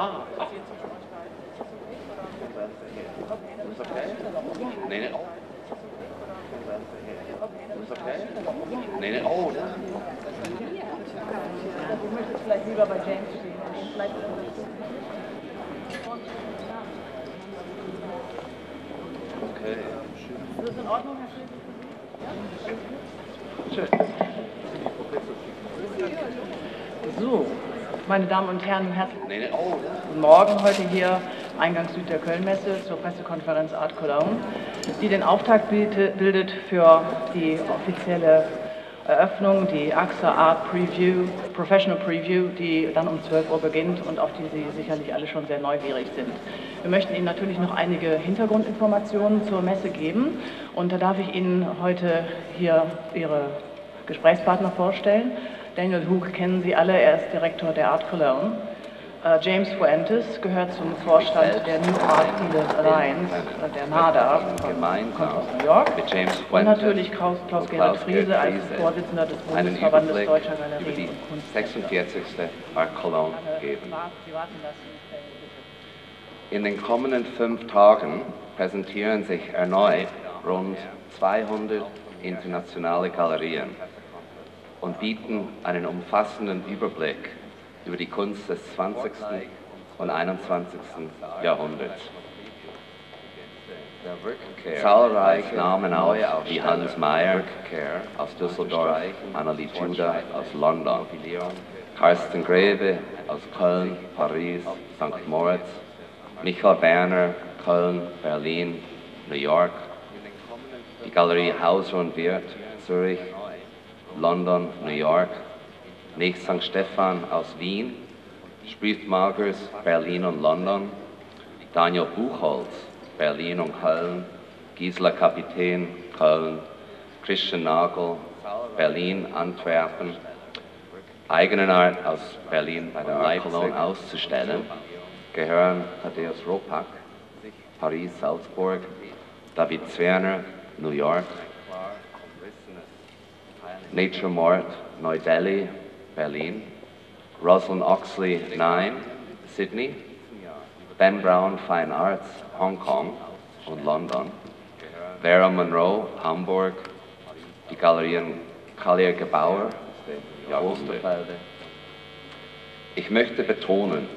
Ah. Ist okay? Nee, nee. Ist okay? Nee, nee, oh, da. Du möchtest vielleicht lieber bei James stehen. Vielleicht Okay. ist das in Ordnung, Herr Schäfer? Schön. So, meine Damen und Herren, herzlichen oh, guten Morgen heute hier im Eingang Süd der Kölnmesse zur Pressekonferenz Art Cologne, die den Auftakt bildet für die offizielle Eröffnung, die AXA Art Preview, Professional Preview, die dann um 12 Uhr beginnt und auf die Sie sicherlich alle schon sehr neugierig sind. Wir möchten Ihnen natürlich noch einige Hintergrundinformationen zur Messe geben und da darf ich Ihnen heute hier Ihre Gesprächspartner vorstellen. Daniel Hook kennen Sie alle, er ist Direktor der Art Cologne. Äh, James Fuentes gehört zum Vorstand der New Art Dealers Alliance, äh, der NADA, kommt aus New York. Und natürlich Klaus-Gerhard Friese als Vorsitzender des Bundesverbandes Deutscher Galerien und Kunst. 46. Art Cologne geben. In den kommenden fünf Tagen präsentieren sich erneut rund 200 internationale Galerien und bieten einen umfassenden Überblick über die Kunst des 20. und 21. Jahrhunderts. Zahlreich Namen auf, wie Hans Meyer aus Düsseldorf, Annalie Judah aus London, Carsten Greve aus Köln, Paris, St. Moritz, Michael Berner, Köln, Berlin, New York, die Galerie Hauser und Wirth, Zürich, London, New York, Nicht St. Stephan aus Wien, Magers, Berlin und London, Daniel Buchholz, Berlin und Köln, Gisela Kapitän, Köln, Christian Nagel, Berlin, Antwerpen, eigenen Art aus Berlin bei der Art Cologne auszustellen, gehören Thaddeus Ropak, Paris, Salzburg, David Zwerner, New York, Nature Mort, Neu-Delhi, Berlin, Rosalind Oxley, 9, Sydney, Ben Brown, Fine Arts, Hong Kong und London, Vera Monroe, Hamburg, die Galerien Collier Gebauer. Ich möchte betonen,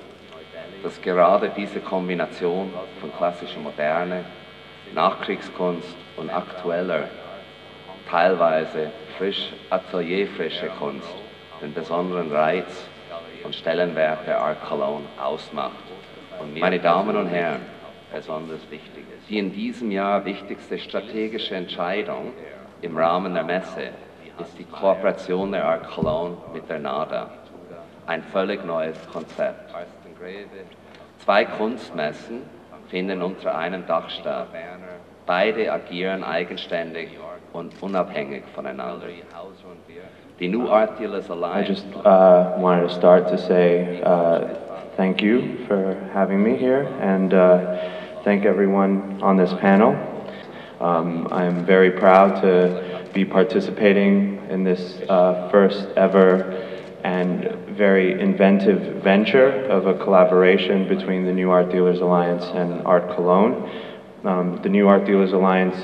dass gerade diese Kombination von klassischer Moderne, Nachkriegskunst und aktueller, teilweise frisch atelierfrische Kunst den besonderen Reiz und Stellenwert der Art Cologne ausmacht. Und meine Damen und Herren, besonders wichtig ist, die in diesem Jahr wichtigste strategische Entscheidung im Rahmen der Messe ist die Kooperation der Art Cologne mit der NADA. Ein völlig neues Konzept. Zwei Kunstmessen finden unter einem Dach statt. Beide agieren eigenständig und unabhängig voneinander. Die New Art Dealers Alliance. I just uh, wanted to start to say uh, thank you for having me here and uh, thank everyone on this panel. Um, I'm very proud to be participating in this uh, first ever and very inventive venture of a collaboration between the New Art Dealers Alliance and Art Cologne. Um, the New Art Dealers Alliance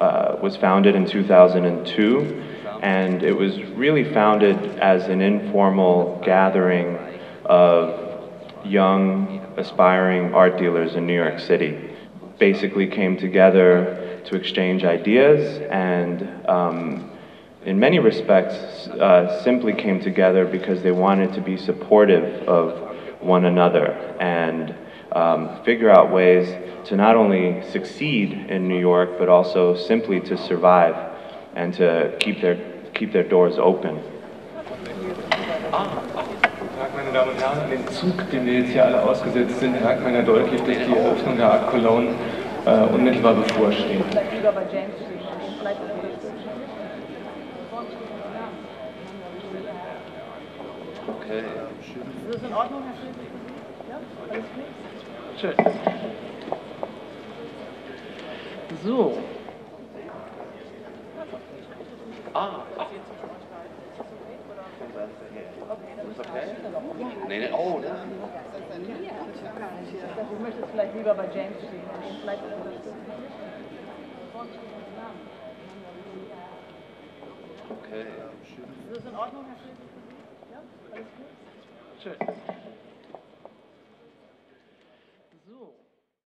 uh, was founded in 2002, and it was really founded as an informal gathering of young, aspiring art dealers in New York City. Basically, came together to exchange ideas and, um, in many respects, uh, simply came together because they wanted to be supportive of one another and um, figure out ways to not only succeed in New York, but also simply to survive and to keep their, keep their doors open. Guten Tag, meine Damen und Herren. An den Zug, den wir jetzt hier alle ausgesetzt sind, merkt man ja deutlich, dass die Eröffnung der Art Cologne äh, unmittelbar bevorsteht. Vielleicht lieber bei James stehen. Vielleicht Okay. ist das in Ordnung, Herr Schäfer? Ja, alles gut? Schön. So, Ah. Okay? Nee, nee, oh, da. Du möchtest vielleicht lieber bei James stehen vielleicht. Okay. Ist das in Ordnung, Herr? Schön.